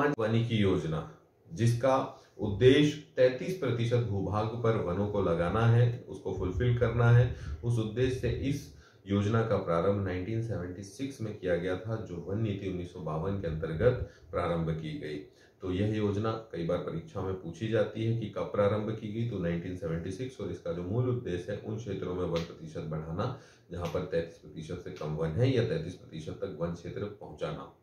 वानिकी योजना, जिसका उद्देश्य 33 प्रतिशत भूभाग पर वनों को लगाना है, उसको फुलफिल करना है। उस उद्देश्य से इस योजना का प्रारंभ 1976 में किया गया था, जो वन नीति उन्नीस सौ बावन के अंतर्गत प्रारंभ की गई। तो यह योजना कई बार परीक्षा में पूछी जाती है कि कब प्रारंभ की गई तो 1976 और इसका जो मूल उद्देश्य है, उन क्षेत्रों में वन प्रतिशत बढ़ाना, जहाँ पर 33 प्रतिशत से कम वन है, या 33 प्रतिशत तक वन क्षेत्र पहुंचाना।